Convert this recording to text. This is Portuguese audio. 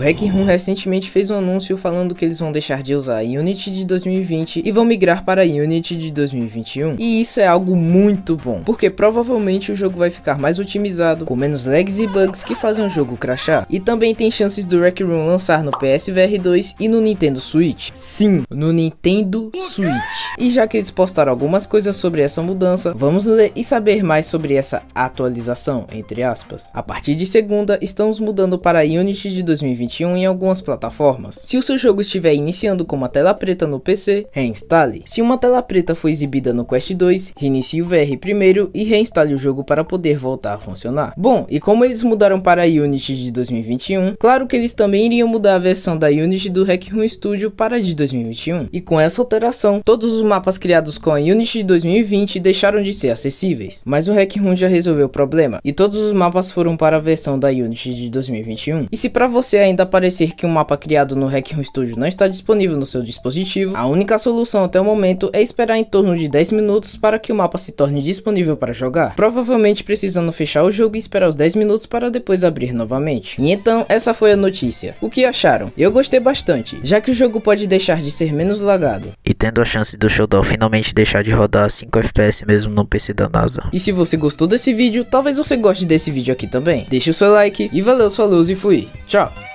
Hack Room recentemente fez um anúncio falando que eles vão deixar de usar Unity de 2020 e vão migrar para Unity de 2021. E isso é algo muito bom, porque provavelmente o jogo vai ficar mais otimizado, com menos lags e bugs que fazem o jogo crashar. E também tem chances do Rec Room lançar no PSVR 2 e no Nintendo Switch. Sim, no Nintendo Switch. E já que eles postaram algumas coisas sobre essa mudança, vamos ler e saber mais sobre essa atualização, entre aspas. A partir de segunda, estamos mudando para Unity de 2021 em algumas plataformas. Se o seu jogo estiver iniciando com uma tela preta no PC, reinstale. Se uma tela preta foi exibida no Quest 2, reinicie o VR primeiro e reinstale o jogo para poder voltar a funcionar. Bom, e como eles mudaram para Unity de 2021, claro que eles também iriam mudar a versão da Unity do Hack Room Studio para de 2021. E com essa alteração, todos os mapas criados com a Unity de 2020 deixaram de ser acessíveis. Mas o Hack Room já resolveu o problema e todos os mapas foram para a versão da Unity de 2021. E se para você ainda parecer que um mapa criado no Hack Room Studio não está disponível no seu dispositivo, a única solução até o momento é esperar em torno de 10 minutos para que o mapa se torne disponível para jogar. Provavelmente precisando fechar o jogo e esperar os 10 minutos para depois abrir novamente. E então, essa foi a notícia. O que acharam? Eu gostei bastante, já que o jogo pode deixar de ser menos lagado. E tendo a chance do Showdown finalmente deixar de rodar 5 FPS mesmo no PC da NASA. E se você gostou desse vídeo, talvez você goste desse vídeo aqui também. Deixe o seu like e valeu, falou e fui. Tchau!